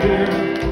here